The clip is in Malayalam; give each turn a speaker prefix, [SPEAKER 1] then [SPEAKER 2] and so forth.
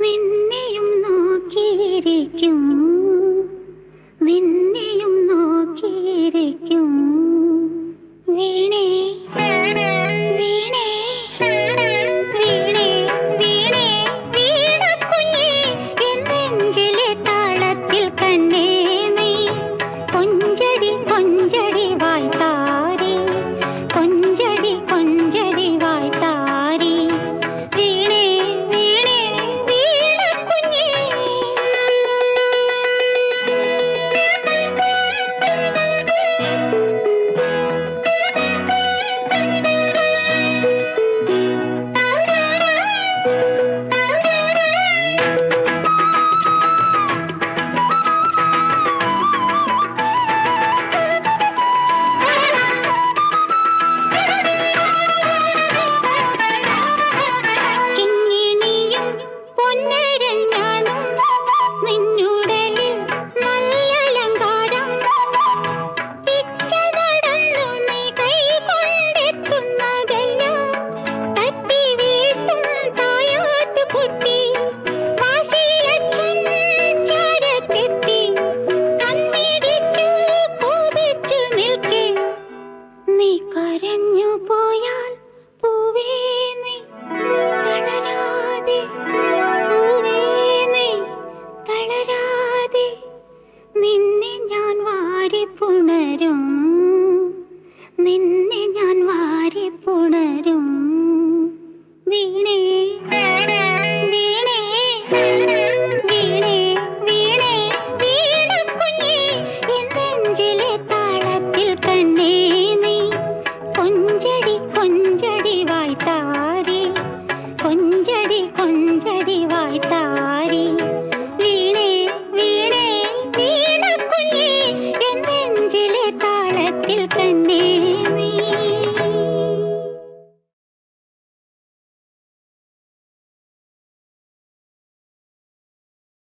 [SPEAKER 1] നിന്നെയും നോക്കിയിരിക്കും. പുണരും. നിന്നെ ഞാൻ വാരി പുണരും.